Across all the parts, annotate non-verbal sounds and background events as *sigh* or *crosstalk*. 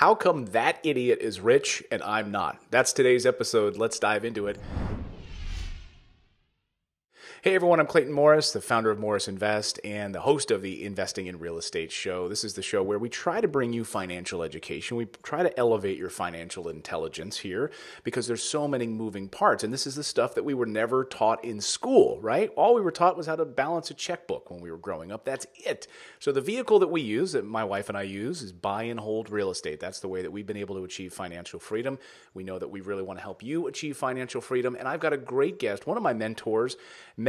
How come that idiot is rich and I'm not? That's today's episode. Let's dive into it. Hey everyone, I'm Clayton Morris, the founder of Morris Invest and the host of the Investing in Real Estate show. This is the show where we try to bring you financial education. We try to elevate your financial intelligence here because there's so many moving parts. And this is the stuff that we were never taught in school, right? All we were taught was how to balance a checkbook when we were growing up. That's it. So the vehicle that we use, that my wife and I use, is buy and hold real estate. That's the way that we've been able to achieve financial freedom. We know that we really want to help you achieve financial freedom. And I've got a great guest, one of my mentors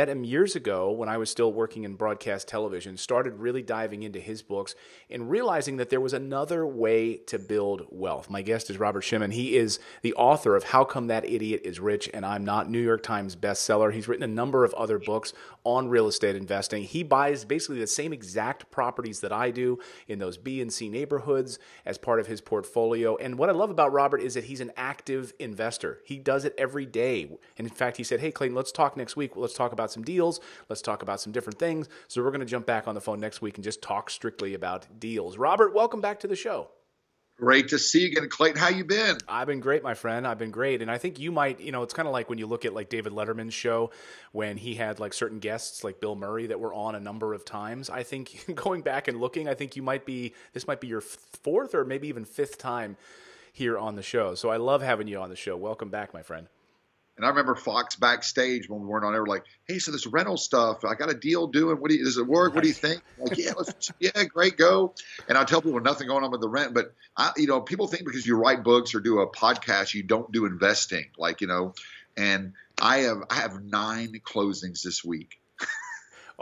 met him years ago when I was still working in broadcast television, started really diving into his books and realizing that there was another way to build wealth. My guest is Robert Shemin. He is the author of How Come That Idiot Is Rich and I'm Not, New York Times bestseller. He's written a number of other books on real estate investing. He buys basically the same exact properties that I do in those B and C neighborhoods as part of his portfolio. And what I love about Robert is that he's an active investor. He does it every day. And in fact, he said, Hey, Clayton, let's talk next week. Let's talk about some deals. Let's talk about some different things. So we're going to jump back on the phone next week and just talk strictly about deals. Robert, welcome back to the show. Great to see you again, Clayton. How you been? I've been great, my friend. I've been great, and I think you might. You know, it's kind of like when you look at like David Letterman's show, when he had like certain guests like Bill Murray that were on a number of times. I think *laughs* going back and looking, I think you might be. This might be your fourth or maybe even fifth time here on the show. So I love having you on the show. Welcome back, my friend. And I remember Fox backstage when we weren't on, were like, "Hey, so this rental stuff, I got a deal doing. What do you, does it work? What do you think?" I'm like, yeah, let's, yeah, great, go. And I tell people nothing going on with the rent, but I, you know, people think because you write books or do a podcast, you don't do investing, like you know. And I have I have nine closings this week.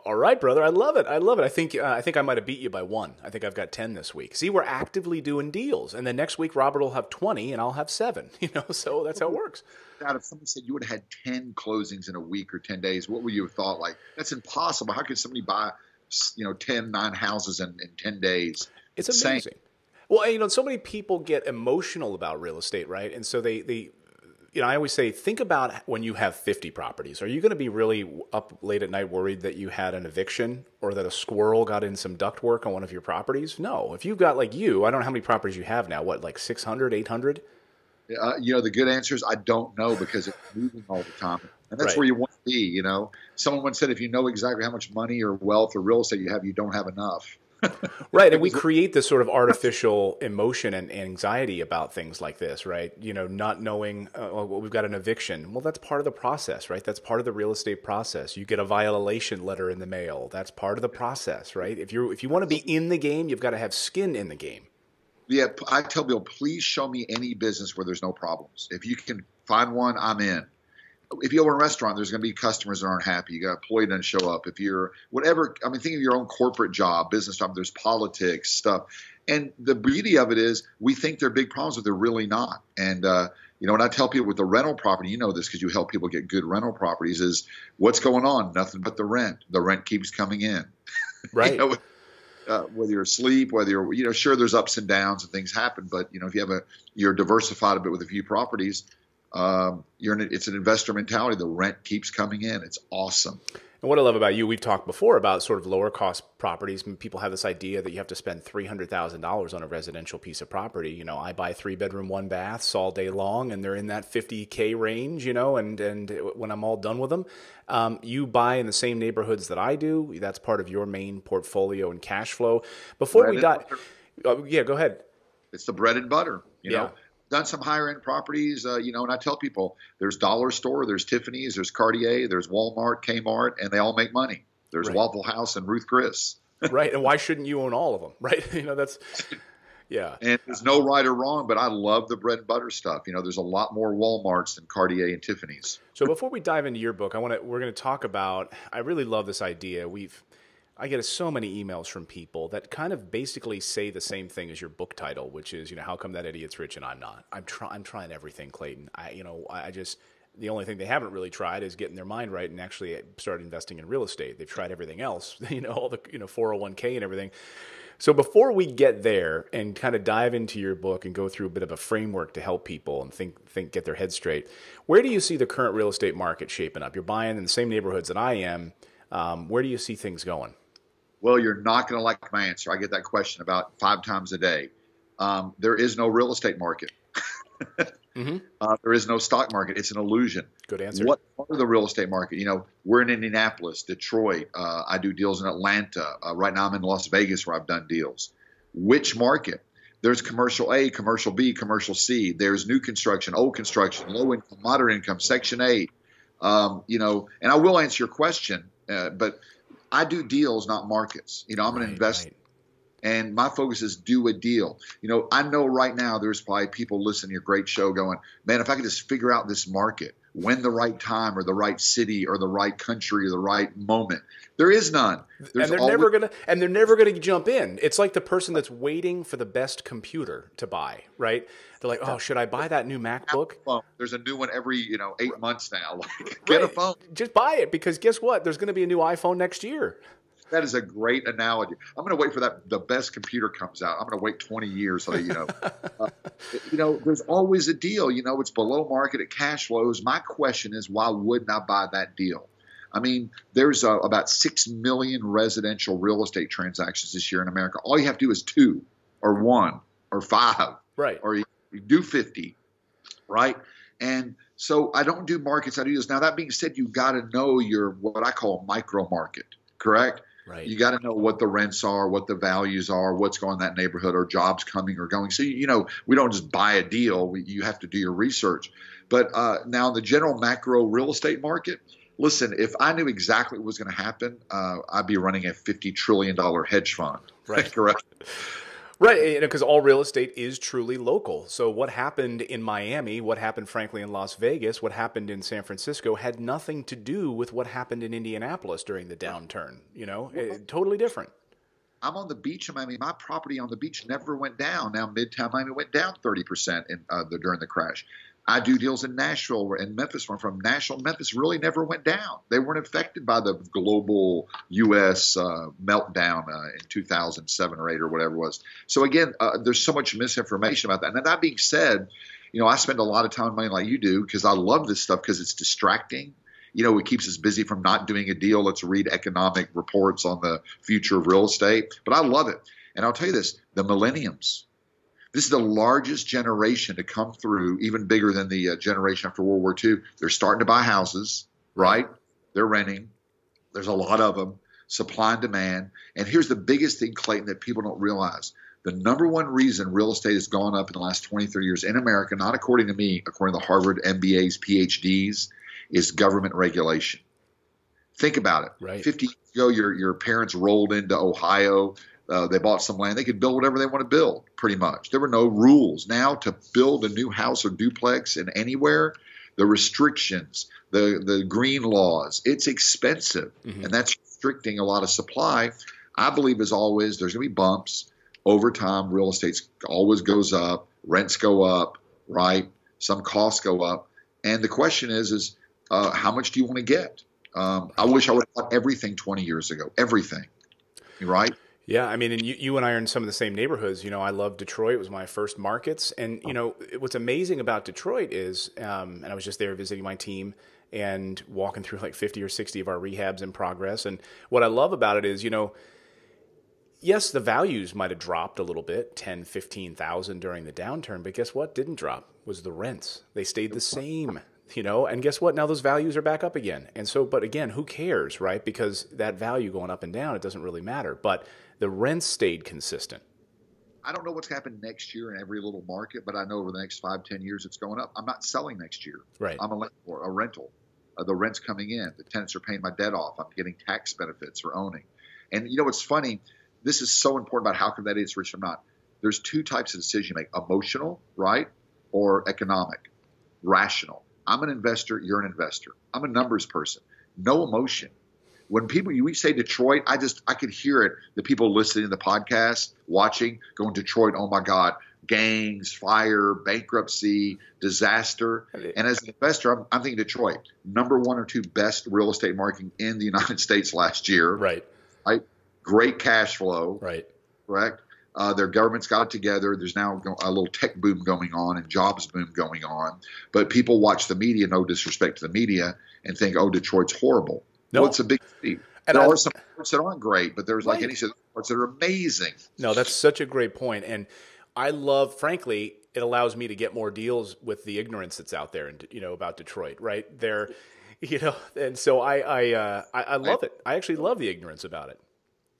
All right, brother. I love it. I love it. I think uh, I think I might have beat you by one. I think I've got ten this week. See, we're actively doing deals, and then next week Robert will have twenty, and I'll have seven. *laughs* You know, so that's how it works. Out if someone said you would have had ten closings in a week or ten days, what would you have thought? Like that's impossible. How could somebody buy, you know, 10, nine houses in, in ten days? It's amazing. Well, you know, so many people get emotional about real estate, right? And so they they you know, I always say, think about when you have 50 properties. Are you going to be really up late at night worried that you had an eviction or that a squirrel got in some duct work on one of your properties? No. If you've got like you, I don't know how many properties you have now, what, like 600, 800? Uh, you know, the good answer is I don't know because it's moving all the time. And that's right. where you want to be, you know. Someone once said if you know exactly how much money or wealth or real estate you have, you don't have enough. *laughs* right and we create this sort of *laughs* artificial emotion and anxiety about things like this right? You know not knowing uh, well, we've got an eviction. Well that's part of the process right? That's part of the real estate process. You get a violation letter in the mail. That's part of the process right? If you if you want to be in the game you've got to have skin in the game. Yeah i tell people please show me any business where there's no problems. If you can find one i'm in if you open a restaurant, there's going to be customers that aren't happy. You got an employee doesn't show up. If you're whatever, I mean, think of your own corporate job, business job. There's politics stuff, and the beauty of it is we think they're big problems, but they're really not. And uh, you know, when I tell people with the rental property, you know this because you help people get good rental properties. Is what's going on? Nothing but the rent. The rent keeps coming in. *laughs* Right. you know, uh, whether you're asleep, whether you're, you know, sure, there's ups and downs and things happen, but you know, if you have a, you're diversified a bit with a few properties, um, you're in a, it's an investor mentality. The rent keeps coming in. It's awesome. And what I love about you, we've talked before about sort of lower cost properties. People have this idea that you have to spend three hundred thousand dollars on a residential piece of property. You know, I buy three bedroom, one baths all day long, and they're in that fifty k range. You know, and and when I'm all done with them, um, you buy in the same neighborhoods that I do. That's part of your main portfolio and cash flow. Before bread we die, uh, yeah, go ahead. It's the bread and butter. You yeah. know, done some higher end properties, uh, you know, and I tell people there's Dollar Store, there's Tiffany's, there's Cartier, there's Walmart, Kmart, and they all make money. There's right. Waffle House and Ruth Chris. *laughs* right. And why shouldn't you own all of them? *laughs* Right. You know, that's, yeah. And there's no right or wrong, but I love the bread and butter stuff. You know, there's a lot more Walmarts than Cartier and Tiffany's. So before we dive into your book, I want to, we're going to talk about, I really love this idea. We've, I get so many emails from people that kind of basically say the same thing as your book title, which is, you know, how come that idiot's rich and I'm not? I'm trying, I'm trying everything, Clayton. I, you know, I just, the only thing they haven't really tried is getting their mind right and actually start investing in real estate. They've tried everything else, *laughs* you know, all the, you know, 401k and everything. So before we get there and kind of dive into your book and go through a bit of a framework to help people and think think get their heads straight, where do you see the current real estate market shaping up? You're buying in the same neighborhoods that I am. Um, where do you see things going? Well, you're not going to like my answer. I get that question about five times a day. Um, there is no real estate market. *laughs* mm-hmm. uh, there is no stock market. It's an illusion. Good answer. What part of the real estate market? You know, we're in Indianapolis, Detroit. Uh, I do deals in Atlanta. Uh, right now, I'm in Las Vegas where I've done deals. Which market? There's commercial A, commercial B, commercial C. There's new construction, old construction, low income, moderate income, Section 8. Um, you know, and I will answer your question, uh, but I do deals, not markets. You know, I'm right, an investor. Right. And my focus is do a deal. You know, I know right now there's probably people listening to your great show going, man, if I could just figure out this market, when the right time or the right city or the right country or the right moment. There is none. There's and they're always- never gonna and they're never gonna jump in. It's like the person that's waiting for the best computer to buy, right? They're like, oh, should I buy that new MacBook? There's a new one every you know eight months now. *laughs* Like, get right. a phone. Just buy it because guess what? There's going to be a new iPhone next year. That is a great analogy. I'm going to wait for that. The best computer comes out. I'm going to wait 20 years so that, you know, *laughs* uh, you know, there's always a deal. You know, it's below market. at cash flows. My question is, why wouldn't I buy that deal? I mean, there's uh, about six million residential real estate transactions this year in America. All you have to do is two, or one, or five, right? Or you, you do 50, right? And so I don't do markets. I do this. Now that being said, you got to know your what I call micro market, correct? Right. You got to know what the rents are, what the values are, what's going in that neighborhood, or jobs coming or going. So you know, we don't just buy a deal. We, you have to do your research. But uh, now in the general macro real estate market. Listen, if I knew exactly what was going to happen, uh, I'd be running a fifty trillion dollar hedge fund. Right. *laughs* Correct. Right, because all real estate is truly local. So what happened in Miami, what happened frankly in Las Vegas, what happened in San Francisco had nothing to do with what happened in Indianapolis during the downturn, you know? Well, it, totally different. I'm on the beach in Miami. My property on the beach never went down. Now Midtown Miami went down 30% in, uh, the, during the crash. I do deals in Nashville and Memphis. I'm from Nashville, Memphis really never went down. They weren't affected by the global U.S. Uh, meltdown uh, in 2007 or eight or whatever it was. So again, uh, there's so much misinformation about that. And that being said, you know, I spend a lot of time and money like you do because I love this stuff because it's distracting. You know, it keeps us busy from not doing a deal. Let's read economic reports on the future of real estate. But I love it. And I'll tell you this: the millenniums this is the largest generation to come through, even bigger than the uh, generation after World War II. They're starting to buy houses, right? They're renting. There's a lot of them, supply and demand. And here's the biggest thing, Clayton, that people don't realize. The number one reason real estate has gone up in the last 20, 30 years in America, not according to me, according to Harvard MBAs, PhDs, is government regulation. Think about it. Right. 50 years ago, your, your parents rolled into Ohio uh, they bought some land. They could build whatever they want to build, pretty much. There were no rules. Now, to build a new house or duplex in anywhere, the restrictions, the the green laws, it's expensive, mm-hmm. and that's restricting a lot of supply. I believe, as always, there's going to be bumps over time. Real estate always goes up, rents go up, right? Some costs go up, and the question is, is uh, how much do you want to get? Um, I wish I would have bought everything 20 years ago, everything, right? Yeah, I mean, and you, you and I are in some of the same neighborhoods. You know, I love Detroit; it was my first markets. And you know, what's amazing about Detroit is, um, and I was just there visiting my team and walking through like fifty or sixty of our rehabs in progress. And what I love about it is, you know, yes, the values might have dropped a little bit, 10, 15,000 during the downturn, but guess what didn't drop was the rents. They stayed the same you know and guess what now those values are back up again and so but again who cares right because that value going up and down it doesn't really matter but the rents stayed consistent. I don't know what's happened next year in every little market but i know over the next five ten years it's going up. I'm not selling next year. Right. I'm a or a rental. Uh, the rent's coming in. The tenants are paying my debt off. I'm getting tax benefits for owning. And you know what's funny? This is so important about how come that is rich or not. There's two types of decision you make emotional right or economic rational. I'm an investor, you're an investor. I'm a numbers person. No emotion. When people we say Detroit, I just I could hear it. The people listening to the podcast, watching, going Detroit, oh my God, gangs, fire, bankruptcy, disaster. And as an investor, I'm, I'm thinking Detroit, number one or two best real estate market in the United *laughs* States last year. Right. Right. Great cash flow. Right. Correct. Uh, their governments got together. There's now a little tech boom going on and jobs boom going on. But people watch the media, no disrespect to the media, and think, oh, Detroit's horrible. No, well, it's a big city. And there I, are some parts that aren't great, but there's right. like any parts that are amazing. No, that's such a great. And I love, frankly, it allows me to get more deals with the ignorance that's out there, and you know about Detroit, right? There, *laughs* you know, and so I I uh, I, I love it. I actually love the ignorance about it.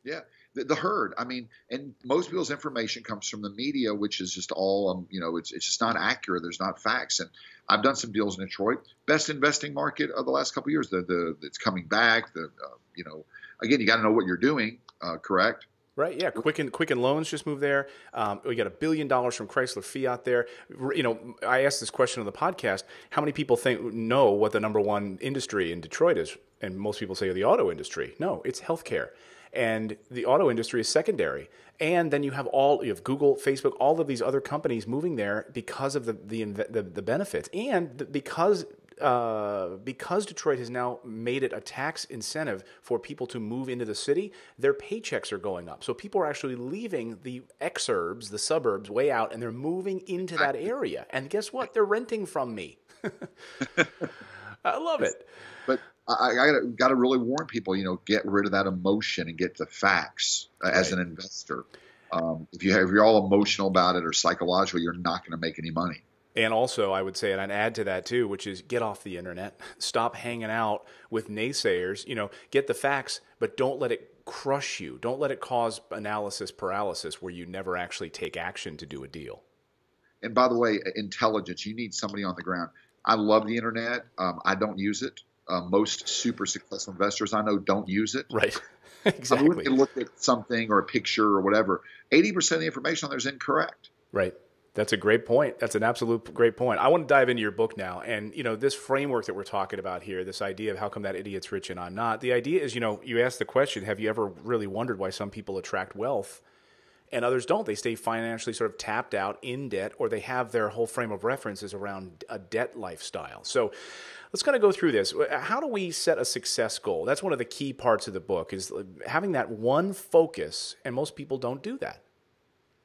Yeah, the, the, herd. I mean, and most people's information comes from the media, which is just all, um, you know, it's, it's just not accurate. There's not facts. And I've done some deals in Detroit. Best investing market of the last couple years. The the it's coming back. The uh, you know, again, you got to know what you're doing. Uh, correct. Right. Yeah. Quicken Quicken Loans just moved there. Um, we got a billion dollars from Chrysler Fiat there. You know, I asked this question on the podcast: How many people think know what the number one industry in Detroit is? And most people say the auto industry. No, it's healthcare and the auto industry is secondary. And then you have all you have Google, Facebook, all of these other companies moving there because of the the the, the benefits, and because uh, because Detroit has now made it a tax incentive for people to move into the city, their paychecks are going up. So people are actually leaving the exurbs, the suburbs, way out, and they're moving into that area. And guess what? They're renting from me. *laughs* *laughs* I love it. But I, I gotta, gotta really warn people, you know, get rid of that emotion and get the facts uh, as an investor. Um, if you have, if you're all emotional about it or psychological, you're not going to make any money. And also, I would say, and I'd add to that too, which is get off the internet, *laughs* stop hanging out with naysayers. You know, get the facts, but don't let it crush you. Don't let it cause analysis paralysis where you never actually take action to do a deal. And by the way, intelligence. You need somebody on the ground. I love the internet. Um, I don't use it uh, most super successful investors I know don't use it. Right. exactly. *laughs* I mean, when look at something or a picture or whatever, 80% of the information on there is incorrect. Right. That's a great point. That's an absolute great point. I want to dive into your book now. And, you know, this framework that we're talking about here, this idea of how come that idiot's rich and I'm not, the idea is, you know, you ask the question, have you ever really wondered why some people attract wealth and others don't? They stay financially sort of tapped out in debt or they have their whole frame of references around a debt lifestyle. So, let's kind of go through this. How do we set a success goal? That's one of the key parts of the book is having that one focus, and most people don't do that.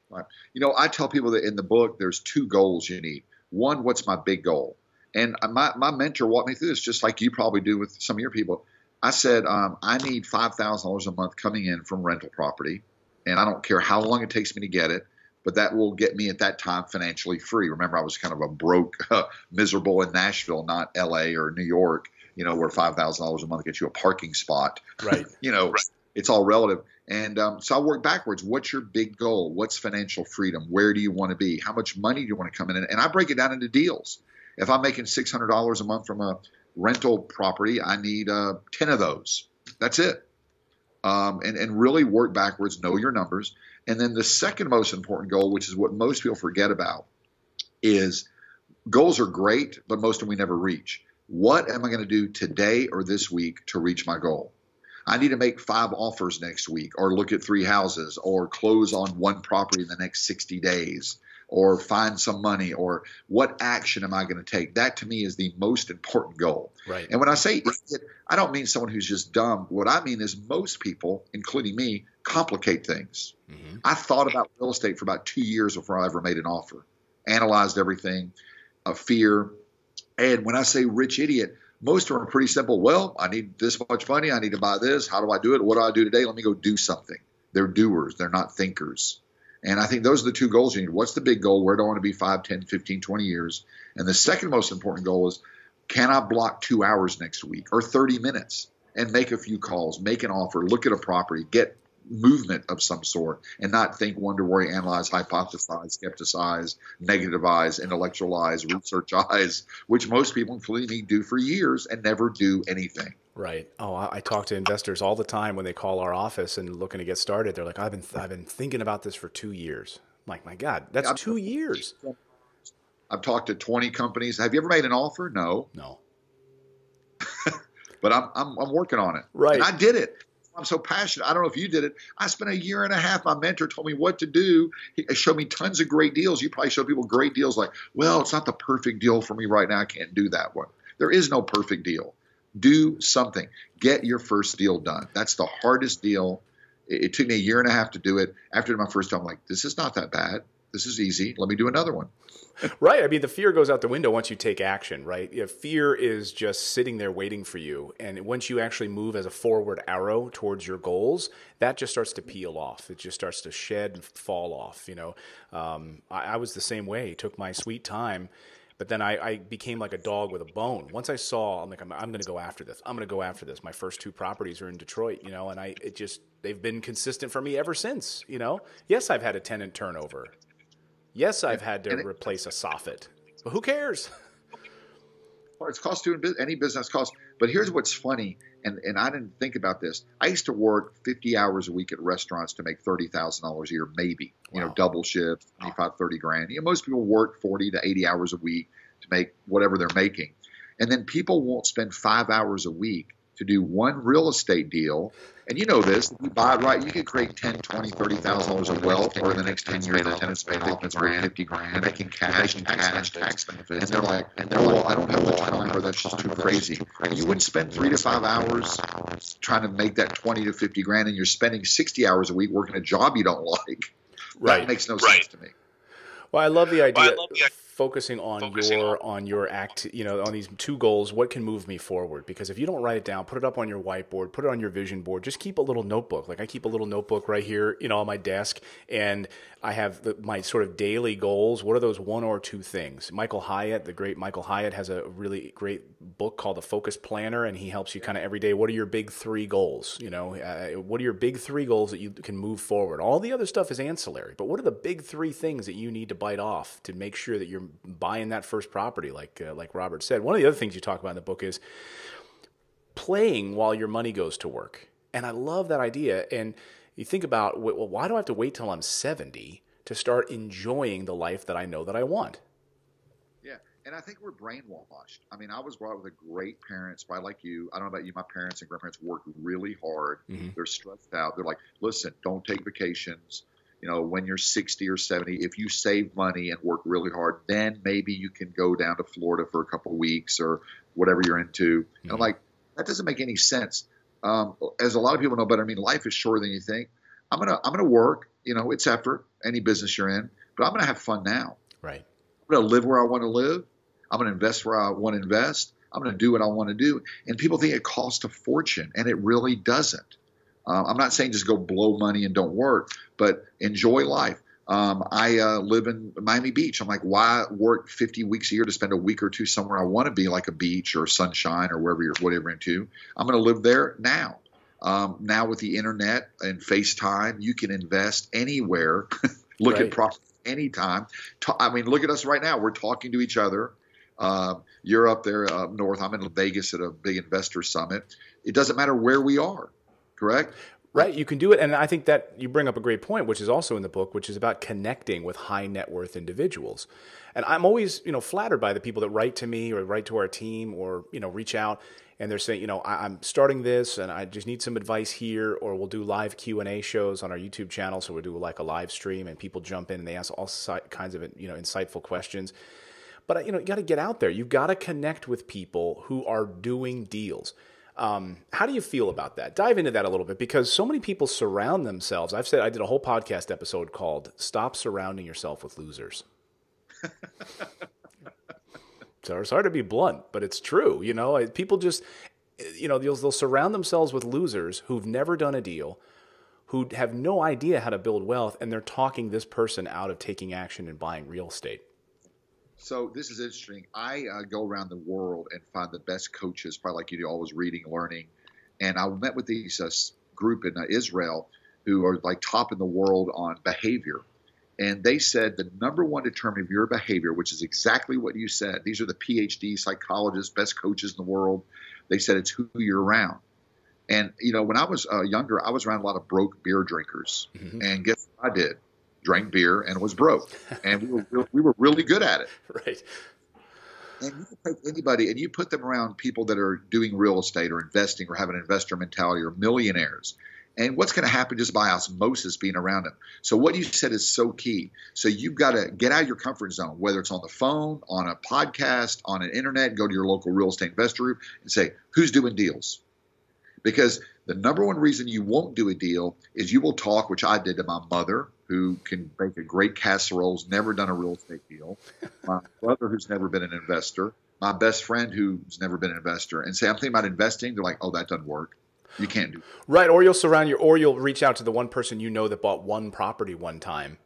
Right. You know, I tell people that in the book, there's two goals you need. One, what's my big goal? And my, my mentor walked me through this just like you probably do with some of your people. I said, um, I need $5,000 a month coming in from rental property, and I don't care how long it takes me to get it but that will get me at that time financially free. Remember, I was kind of a broke, *laughs* miserable in Nashville, not L.A. or New York. You know, where five thousand dollars a month gets you a parking spot. Right. *laughs* you know, right. it's all relative. And um, so I work backwards. What's your big goal? What's financial freedom? Where do you want to be? How much money do you want to come in? And I break it down into deals. If I'm making six hundred dollars a month from a rental property, I need uh, ten of those. That's it. Um, and, and really work backwards, know your numbers. And then the second most important goal, which is what most people forget about, is goals are great, but most of them we never reach. What am I going to do today or this week to reach my goal? I need to make five offers next week, or look at three houses, or close on one property in the next 60 days, or find some money, or what action am I going to take? That to me is the most important goal. Right. And when I say idiot, I don't mean someone who's just dumb. What I mean is most people, including me, complicate things. Mm-hmm. I thought about real estate for about two years before I ever made an offer, analyzed everything, a fear. And when I say rich idiot, most of them are pretty simple. Well, I need this much money. I need to buy this. How do I do it? What do I do today? Let me go do something. They're doers. They're not thinkers. And I think those are the two goals you need. What's the big goal? Where do I want to be 5, 10, 15, 20 years? And the second most important goal is can I block two hours next week or 30 minutes and make a few calls, make an offer, look at a property, get movement of some sort and not think, wonder, worry, analyze, hypothesize, skepticize, negativize, intellectualize, researchize, which most people, including me, do for years and never do anything. Right. Oh, I, talk to investors all the time when they call our office and looking to get started. They're like, "I've been I've been thinking about this for two years." I'm like, my God, that's I've, two years. I've talked to 20 companies. Have you ever made an offer? No. No. *laughs* but I'm, I'm I'm working on it. Right. And I did it. I'm so passionate. I don't know if you did it. I spent a year and a half. My mentor told me what to do. He showed me tons of great deals. You probably show people great deals like, well, it's not the perfect deal for me right now. I can't do that one. There is no perfect deal. Do something. Get your first deal done. That's the hardest deal. It, took me a year and a half to do it. After my first deal, I'm like, this is not that bad. This is easy. Let me do another one. *laughs* right. I mean, the fear goes out the window once you take action, right? Yeah, fear is just sitting there waiting for you. And once you actually move as a forward arrow towards your goals, that just starts to peel off. It just starts to shed and fall off. You know, um, I, I was the same way. Took my sweet time. But then I, I, became like a dog with a bone. Once I saw, I'm like, I'm, I'm going to go after this. I'm going to go after this. My first two properties are in Detroit, you know, and I, it just, they've been consistent for me ever since, you know. Yes, I've had a tenant turnover. Yes, I've had to it, replace a soffit, but who cares? *laughs* It's cost doing any business cost. But here's what's funny, and, and I didn't think about this. I used to work 50 hours a week at restaurants to make $30,000 a year, maybe, you wow. know, double shift, 25, 30 grand. You know, most people work 40 to 80 hours a week to make whatever they're making. And then people won't spend five hours a week to do one real estate deal. And you know this, if you buy it right, you could create 10, 20, 30,000 dollars of wealth over the next 10 years. The tenants pay off, it's 50 grand, making cash and cash tax benefits. And they're like, and they're like, I don't have the time or that's just too crazy. You wouldn't spend three to five hours trying to make that 20 to 50 grand and you're spending 60 hours a week working a job you don't *laughs* like. Right. That makes no right. sense to me. Well, I love the idea. Well, love the focusing on focusing your on. on your act you know on these two goals what can move me forward? Because if you don't write it down put it up on your whiteboard put it on your vision board just keep a little notebook. Like i keep a little notebook right here you know on my desk and i have the, my sort of daily goals. What are those one or two things? Michael hyatt the great michael hyatt has a really great book called the focus planner and he helps you kind of every day. What are your big three goals? You know uh, what are your big three goals that you can move forward? All the other stuff is ancillary but what are the big three things that you need to bite off to make sure that you're buying that first property, like uh, like Robert said. One of the other things you talk about in the book is playing while your money goes to work, and I love that idea. And you think about, well, why do I have to wait till I'm 70 to start enjoying the life that I know that I want? Yeah, and I think we're brainwashed. I mean, I was brought up with a great parents, probably like you. I don't know about you. My parents and grandparents worked really hard. Mm-hmm. They're stressed out. They're like, listen, don't take vacations you know, when you're 60 or 70, if you save money and work really hard, then maybe you can go down to Florida for a couple of weeks or whatever you're into. Mm-hmm. And I'm like, that doesn't make any sense. Um, as a lot of people know but I mean, life is shorter than you think. I'm gonna I'm gonna work. You know, it's effort. Any business you're in, but I'm gonna have fun now. Right. I'm gonna live where I want to live. I'm gonna invest where I want to invest. I'm gonna do what I want to do. And people think it costs a fortune, and it really doesn't. Uh, I'm not saying just go blow money and don't work, but enjoy life. Um, I uh, live in Miami Beach. I'm like, why work 50 weeks a year to spend a week or two somewhere I want to be, like a beach or sunshine or wherever you're, whatever into? I'm going to live there now. Um, now with the internet and FaceTime, you can invest anywhere, *laughs* look right. at profits anytime. I mean, look at us right now. We're talking to each other. Uh, you're up there up north. I'm in Vegas at a big investor summit. It doesn't matter where we are correct? Right, you can do it, and I think that you bring up a great point, which is also in the book, which is about connecting with high net worth individuals. And I'm always, you know, flattered by the people that write to me or write to our team or you know reach out and they're saying, you know, I, am starting this and I just need some advice here, or we'll do live Q and A shows on our YouTube channel. So we'll do like a live stream and people jump in and they ask all kinds of you know insightful questions. But you know, you got to get out there. You've got to connect with people who are doing deals. Um, how do you feel about that? Dive into that a little bit because so many people surround themselves. I've said I did a whole podcast episode called "Stop Surrounding Yourself with Losers." so it's hard to be blunt, but it's true. You know, people just, you know, they'll, they'll surround themselves with losers who've never done a deal, who have no idea how to build wealth, and they're talking this person out of taking action and buying real estate. So this is interesting. I uh, go around the world and find the best coaches, probably like you do, always reading, learning. And I met with these uh, group in uh, Israel who are like top in the world on behavior. And they said the number one determinant of your behavior, which is exactly what you said. These are the PhD psychologists, best coaches in the world. They said it's who you're around. And you know, when I was uh, younger, I was around a lot of broke beer drinkers. Mm-hmm. And guess what I did? Drank beer, and was broke. And we were, we were really good at it. *laughs* Right. And you take anybody and you put them around people that are doing real estate or investing or have an investor mentality or millionaires. And what's going to happen just by osmosis being around them? So, what you said is so key. So, you've got to get out of your comfort zone, whether it's on the phone, on a podcast, on an internet, go to your local real estate investor group and say, who's doing deals? Because the number one reason you won't do a deal is you will talk, which I did to my mother, who can make a great casserole, has never done a real estate deal, *laughs* my brother, who's never been an investor, my best friend, who's never been an investor, and say, I'm thinking about investing. They're like, oh, that doesn't work. You can't do. That. Right, or you'll surround your, or you'll reach out to the one person you know that bought one property one time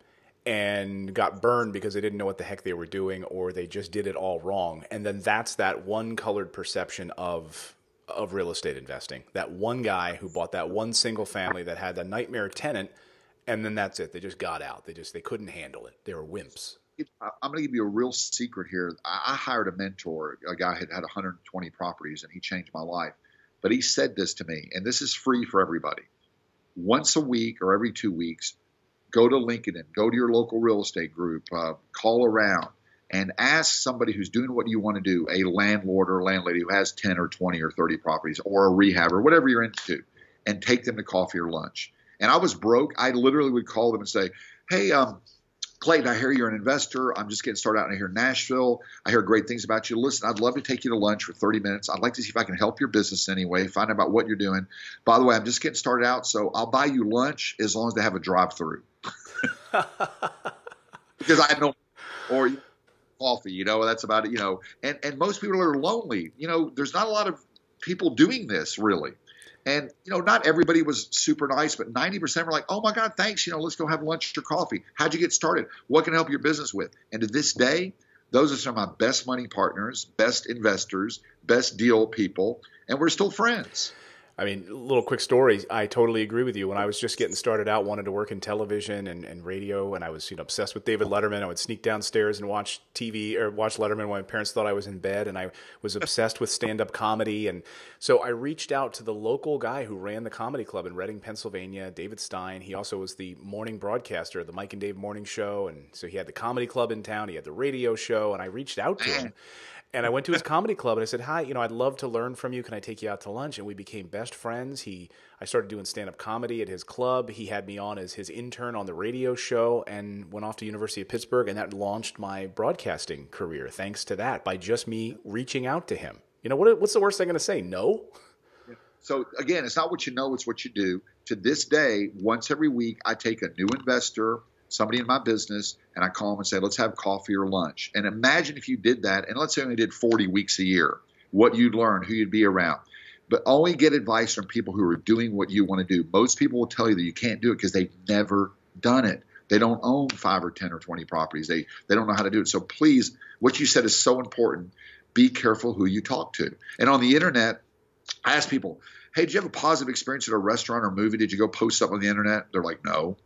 and got burned because they didn't know what the heck they were doing or they just did it all wrong. And then that's that one colored perception of of real estate investing. That one guy who bought that one single family that had the nightmare tenant and then that's it. They just got out. They just they couldn't handle it. They were wimps. I'm going to give you a real secret here. I hired a mentor, a guy who had 120 properties, and he changed my life. But he said this to me, and this is free for everybody. Once a week or every two weeks, go to LinkedIn, go to your local real estate group, uh, call around, and ask somebody who's doing what you want to do, a landlord or a landlady who has 10 or 20 or 30 properties, or a rehab or whatever you're into, and take them to coffee or lunch. And I was broke. I literally would call them and say, Hey, um, Clayton, I hear you're an investor. I'm just getting started out here in Nashville. I hear great things about you. Listen, I'd love to take you to lunch for 30 minutes. I'd like to see if I can help your business anyway, find out about what you're doing. By the way, I'm just getting started out, so I'll buy you lunch as long as they have a drive through. *laughs* because I know, or coffee, you know, that's about it, you know. And, and most people are lonely. You know, there's not a lot of people doing this really. And you know, not everybody was super nice, but 90% were like, "Oh my God, thanks. You know, let's go have lunch or coffee. How'd you get started? What can I help your business with?" And to this day, those are some of my best money partners, best investors, best deal people, and we're still friends. I mean, little quick story. I totally agree with you. When I was just getting started out, wanted to work in television and, and radio, and I was you know obsessed with David Letterman. I would sneak downstairs and watch TV or watch Letterman when my parents thought I was in bed, and I was *laughs* obsessed with stand up comedy. And so I reached out to the local guy who ran the comedy club in Reading, Pennsylvania, David Stein. He also was the morning broadcaster of the Mike and Dave Morning Show, and so he had the comedy club in town. He had the radio show, and I reached out to him. And I went to his comedy club and I said, "Hi, you know, I'd love to learn from you. Can I take you out to lunch?" And we became best friends. He I started doing stand-up comedy at his club. He had me on as his intern on the radio show and went off to University of Pittsburgh and that launched my broadcasting career thanks to that by just me reaching out to him. You know, what what's the worst thing going to say? No? So again, it's not what you know, it's what you do. To this day, once every week I take a new investor somebody in my business and I call them and say, let's have coffee or lunch. And imagine if you did that, and let's say only did 40 weeks a year, what you'd learn, who you'd be around. But only get advice from people who are doing what you want to do. Most people will tell you that you can't do it because they've never done it. They don't own five or 10 or 20 properties. They, they don't know how to do it. So please, what you said is so important. Be careful who you talk to. And on the internet, I ask people, hey, did you have a positive experience at a restaurant or movie? Did you go post something on the internet? They're like, no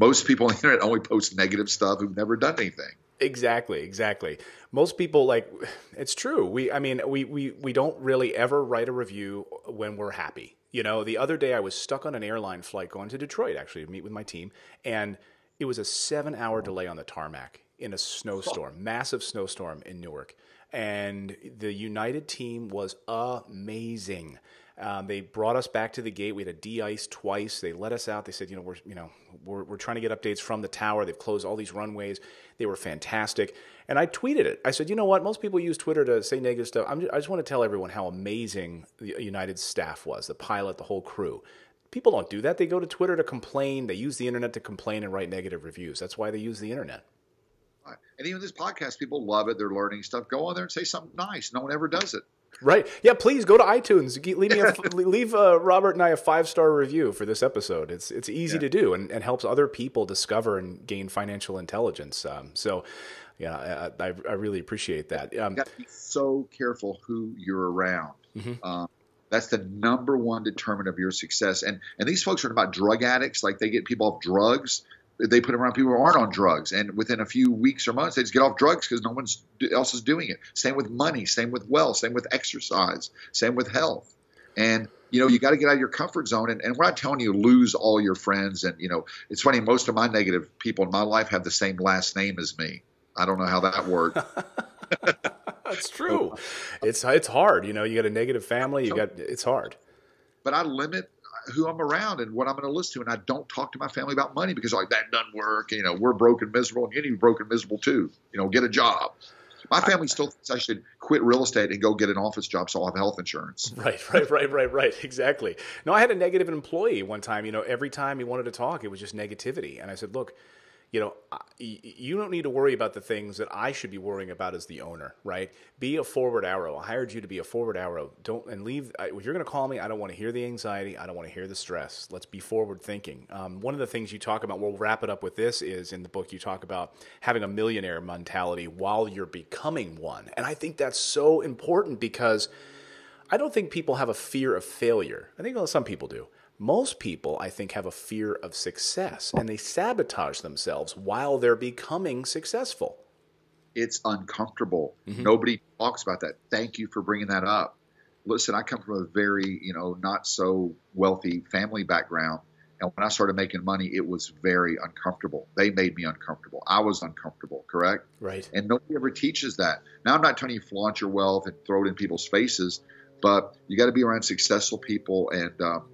most people on the internet only post negative stuff who've never done anything. Exactly, exactly. Most people like it's true. We I mean, we we we don't really ever write a review when we're happy. You know, the other day I was stuck on an airline flight going to Detroit actually to meet with my team and it was a 7-hour delay on the tarmac in a snowstorm, oh. massive snowstorm in Newark. And the United team was amazing. Um, they brought us back to the gate. We had a de-ice twice. They let us out. They said, you know, we're you know we're, we're trying to get updates from the tower. They've closed all these runways. They were fantastic. And I tweeted it. I said, you know what? Most people use Twitter to say negative stuff. Just, i just want to tell everyone how amazing the United staff was, the pilot, the whole crew. People don't do that. They go to Twitter to complain. They use the internet to complain and write negative reviews. That's why they use the internet. And even this podcast, people love it. They're learning stuff. Go on there and say something nice. No one ever does it. Right. Yeah. Please go to iTunes. Leave me a, *laughs* leave uh, Robert and I a five star review for this episode. It's it's easy yeah. to do and, and helps other people discover and gain financial intelligence. Um, so, yeah, I, I, I, really appreciate that. Um, you got to be so careful who you're around. Mm-hmm. Um, that's the number one determinant of your success. And and these folks are about drug addicts. Like they get people off drugs they put around people who aren't on drugs, and within a few weeks or months, they just get off drugs because no one else is doing it. Same with money, same with wealth, same with exercise, same with health. And you know, you got to get out of your comfort zone. And, and we're not telling you lose all your friends. And you know, it's funny. Most of my negative people in my life have the same last name as me. I don't know how that worked. *laughs* That's true. It's it's hard. You know, you got a negative family. You got it's hard. But I limit who I'm around and what I'm going to listen to. And I don't talk to my family about money because like that doesn't work. You know, we're broken, miserable, and you need to be broken, miserable too. You know, get a job. My family still thinks I should quit real estate and go get an office job so I'll have health insurance. *laughs* Right, right, right, right, right. Exactly. No, I had a negative employee one time. You know, every time he wanted to talk, it was just negativity. And I said, look, you know, you don't need to worry about the things that I should be worrying about as the owner, right? Be a forward arrow. I hired you to be a forward arrow. Don't and leave. If you're going to call me, I don't want to hear the anxiety. I don't want to hear the stress. Let's be forward thinking. Um, one of the things you talk about, we'll wrap it up with this, is in the book you talk about having a millionaire mentality while you're becoming one, and I think that's so important because I don't think people have a fear of failure. I think well, some people do. Most people, I think, have a fear of success and they sabotage themselves while they're becoming successful. It's uncomfortable. Mm-hmm. Nobody talks about that. Thank you for bringing that up. Listen, I come from a very, you know, not so wealthy family background. And when I started making money, it was very uncomfortable. They made me uncomfortable. I was uncomfortable, correct? Right. And nobody ever teaches that. Now, I'm not telling you flaunt your wealth and throw it in people's faces, but you got to be around successful people and um,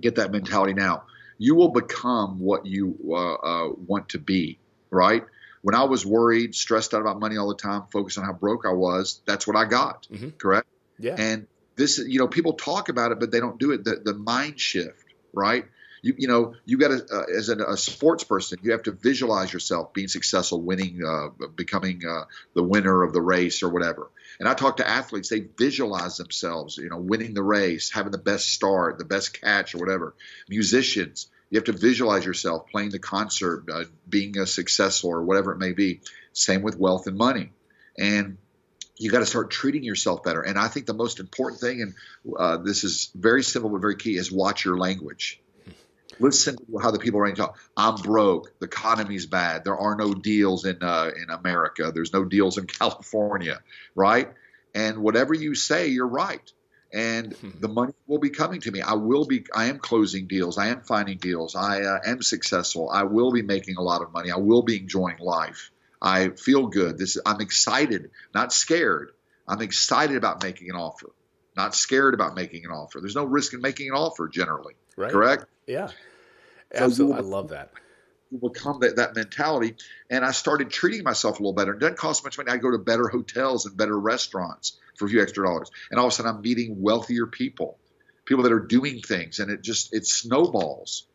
get that mentality now. You will become what you uh, uh, want to be, right? When I was worried, stressed out about money all the time, focused on how broke I was, that's what I got, mm-hmm. correct? Yeah. And this, you know, people talk about it, but they don't do it. The, the mind shift, right? You, you know, you got to, uh, as a, a, sports person, you have to visualize yourself being successful, winning, uh, becoming uh, the winner of the race or whatever. And I talk to athletes, they visualize themselves, you know, winning the race, having the best start, the best catch, or whatever. Musicians, you have to visualize yourself playing the concert, uh, being a successful, or whatever it may be. Same with wealth and money. And you got to start treating yourself better. And I think the most important thing, and uh, this is very simple but very key, is watch your language. Listen to how the people you talk. I'm broke. The economy's bad. There are no deals in uh, in America. There's no deals in *laughs* California, right? And whatever you say, you're right. And hmm. the money will be coming to me. I will be. I am closing deals. I am finding deals. I uh, am successful. I will be making a lot of money. I will be enjoying life. I feel good. This. I'm excited, not scared. I'm excited about making an offer, not scared about making an offer. There's no risk in making an offer generally. Right. Correct? Yeah. Absolutely. I love that. Become that, that mentality. And I started treating myself a little better. It doesn't cost much money. I go to better hotels and better restaurants for a few extra dollars. And all of a sudden I'm meeting wealthier people, people that are doing things. And it just, it snowballs.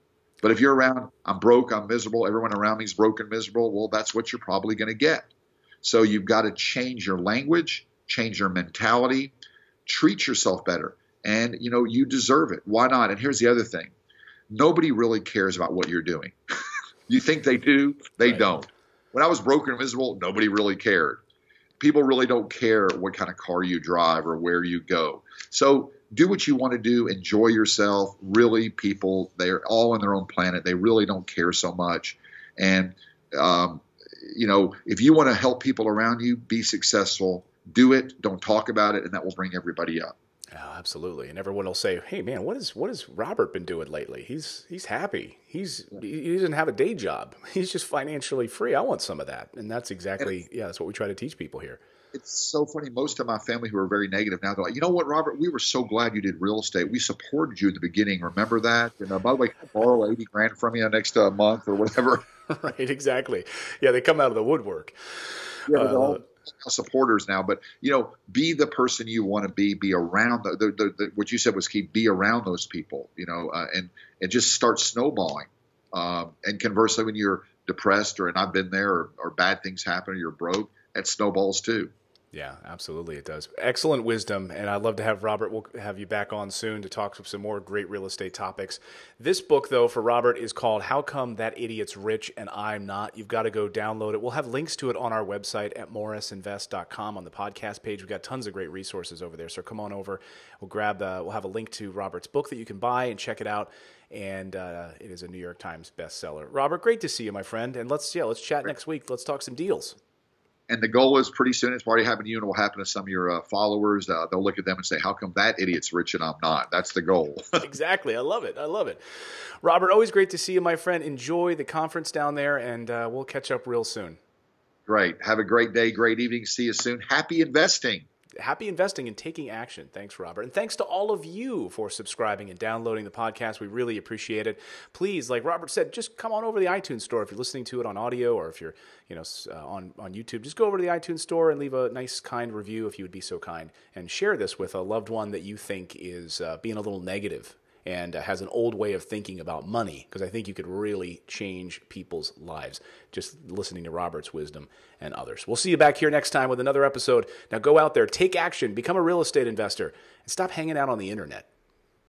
But if you're around, I'm broke, I'm miserable, everyone around me is broke and miserable, well, that's what you're probably going to get. So you've got to change your language, change your mentality, treat yourself better. And, you know, you deserve it. Why not? And here's the other thing nobody really cares about what you're doing. *laughs* you think they do, they right. don't. When I was broken and miserable, nobody really cared. People really don't care what kind of car you drive or where you go. So do what you want to do, enjoy yourself. Really, people, they're all on their own planet. They really don't care so much. And, um, you know, if you want to help people around you be successful, do it. Don't talk about it, and that will bring everybody up. Oh, absolutely. And everyone will say, "Hey, man, what is what has Robert been doing lately? He's he's happy. He's he doesn't have a day job. *laughs* He's just financially free. I want some of that." And that's exactly yeah, that's what we try to teach people here. It's so funny. Most of my family who are very negative now, they're like, "You know what, Robert? We were so glad you did real estate. We supported you at the beginning. Remember that? And uh, by the way, I borrow eighty grand from you next uh, month or whatever?" *laughs* right. Exactly. Yeah, they come out of the woodwork. Yeah, supporters now, but you know, be the person you want to be. Be around the, the, the, the, what you said was key. Be around those people, you know, uh, and and just start snowballing. Um, and conversely, when you're depressed or and I've been there, or, or bad things happen, or you're broke, it snowballs too. Yeah, absolutely, it does. Excellent wisdom, and I'd love to have Robert. We'll have you back on soon to talk some more great real estate topics. This book, though, for Robert is called "How Come That Idiot's Rich and I'm Not." You've got to go download it. We'll have links to it on our website at morrisinvest.com on the podcast page. We've got tons of great resources over there, so come on over. We'll grab. Uh, we'll have a link to Robert's book that you can buy and check it out. And uh, it is a New York Times bestseller. Robert, great to see you, my friend. And let's yeah, let's chat next week. Let's talk some deals. And the goal is pretty soon it's already happened to you and it will happen to some of your uh, followers. Uh, they'll look at them and say, How come that idiot's rich and I'm not? That's the goal. *laughs* exactly. I love it. I love it. Robert, always great to see you, my friend. Enjoy the conference down there, and uh, we'll catch up real soon. Great. Have a great day, great evening. See you soon. Happy investing. Happy investing and taking action. Thanks, Robert. And thanks to all of you for subscribing and downloading the podcast. We really appreciate it. Please, like Robert said, just come on over to the iTunes store if you're listening to it on audio or if you're, you know, uh, on on YouTube. Just go over to the iTunes store and leave a nice, kind review if you would be so kind, and share this with a loved one that you think is uh, being a little negative and uh, has an old way of thinking about money because I think you could really change people's lives just listening to Robert's wisdom and others. We'll see you back here next time with another episode. Now go out there, take action, become a real estate investor, and stop hanging out on the internet.